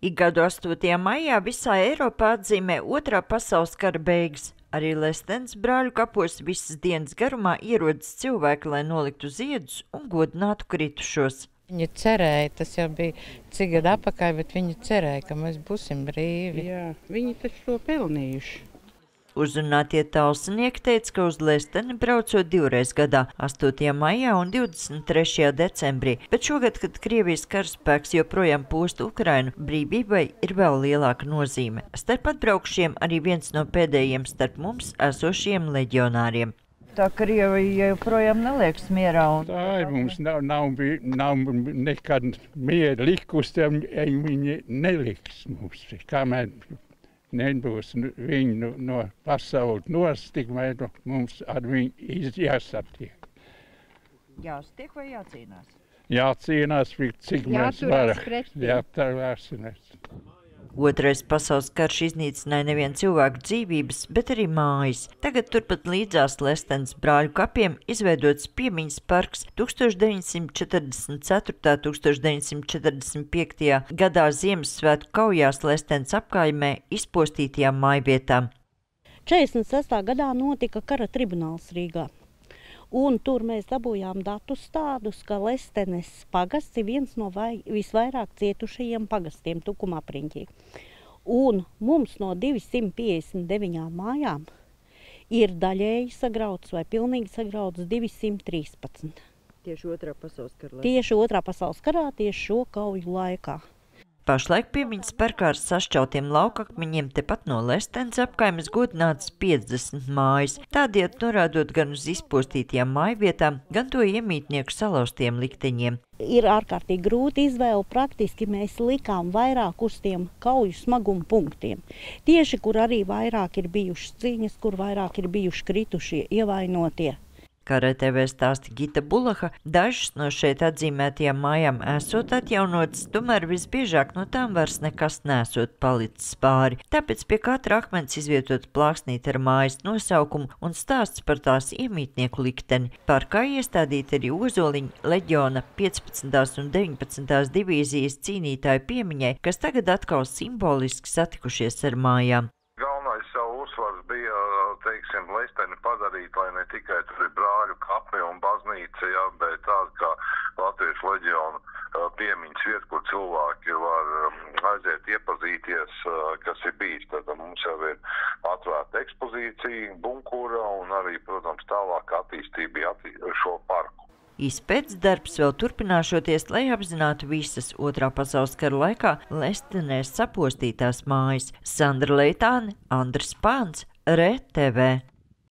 Ikgadu 8. maijā visā Eiropā atzīmē otrā pasaules kara beigas. Arī Lestens brāļu kapos visas dienas garumā ierodas cilvēki, lai noliktu ziedus un godinātu kritušos. Viņi cerēja, tas jau bija cik gadu atpakaļ, bet viņi cerēja, ka mēs būsim brīvi. Jā, viņi taču to pelnījuši. Uzrunātie talsnieki teica, ka uz Lesteni braucot divreiz gadā - 8. maijā un 23. decembrī, bet šogad, kad Krievijas karaspēks joprojām posta Ukrainu, brīvībai ir vēl lielāka nozīme. Starp atbraukšiem arī viens no pēdējiem starp mums esošiem leģionāriem. Tā Krievija joprojām neliekas mierā. Un... Tā ir mums nav, nav, nav nekad miera likusi, viņi neliks mums, kamēr nebūs viņi no, no pasaules nost, tikmēr no mums ar viņu jāsatiek. Jāsatiek vai jācīnās? Jācīnās, cik mēs varam. Jā, tā vērsimies. Otrais pasaules karš iznīcināja nevienu cilvēku dzīvības, bet arī mājas. Tagad turpat līdzās Lestens brāļu kapiem izveidots piemiņas parks 1944. 1945. gadā Ziemassvētku kaujās Lestens apkaimē izpostītajām mājvietām. 46. gadā notika kara tribunāls Rīgā. Un tur mēs dabūjām datus tādus, ka Lestenes pagasts ir viens no vai, visvairāk cietušajiem pagastiem Tukumā priņķī. Un mums no 259 mājām ir daļēji sagrauts vai pilnīgi sagrauts 213. Tieši otrā pasaules karā. Tieši otrā pasaules karā, tieši šo kauju laikā. Pašlaik piemiņas parkā ar sašķeltiem laukakmeņiem tepat no Lestens apkaimes godināts 50 mājas, tādējādi norādot gan uz izpostītajām mājvietām, gan to iemītnieku salauztiem likteņiem. Ir ārkārtīgi grūti izvēle. Praktiski mēs likām vairāk uz tiem kauju smaguma punktiem. Tieši kur arī vairāk ir bijušas cīņas, kur vairāk ir bijuši kritušie, ievainotie. Kā RTV stāsta Gita Bulaha, dažas no šeit atzīmētajām mājām esot atjaunotas, tomēr visbiežāk no tām vairs nekas nesot palicis pāri. Tāpēc pie katra akmens izvietot plāksnīt ar mājas nosaukumu un stāsts par tās iemītnieku likteni. Parkā iestādīta arī Ozoliņa leģiona 15. un 19. divīzijas cīnītāju piemiņai, kas tagad atkal simboliski satikušies ar mājām uzsvars bija, teiksim, Lesteni padarīt, lai ne tikai tur ir brāļu kapi un baznīca, ja, bet tāda kā Latviešu leģiona piemiņas vieta, kur cilvēki var aiziet iepazīties, kas ir bijis. Tad mums jau ir atvērta ekspozīcija, bunkura un arī, protams, tālāk attīstība attī šo parku. Izpētes darbs vēl turpināšoties, lai apzinātu visas otrā pasaules kara laikā Lestenēs sapostītās mājas. Sandra Leitāne, Andris Pāns, RTV.